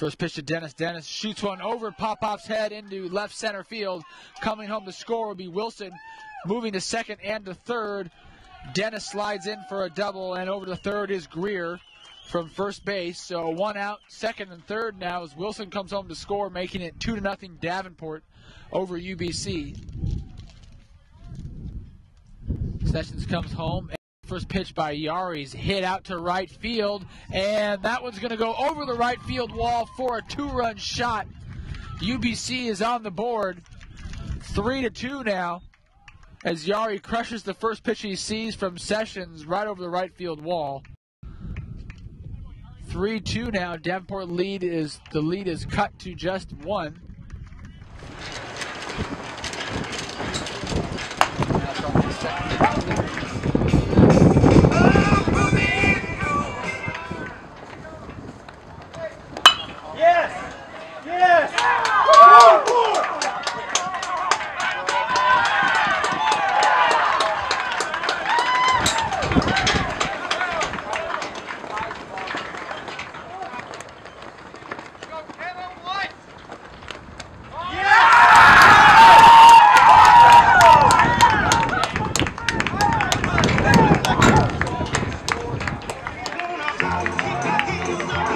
First pitch to Dennis. Dennis shoots one over Popov's head into left center field. Coming home to score will be Wilson. Moving to second and to third. Dennis slides in for a double, and over to third is Greer from first base. So one out, second and third now as Wilson comes home to score, making it two to nothing Davenport over UBC. Sessions comes home. First pitch by Yari's hit out to right field, and that one's going to go over the right field wall for a two-run shot. UBC is on the board, three to two now, as Yari crushes the first pitch he sees from Sessions right over the right field wall. Three two now. Davenport lead is the lead is cut to just one. Yes! Go for it! Keep it, keep it, keep it.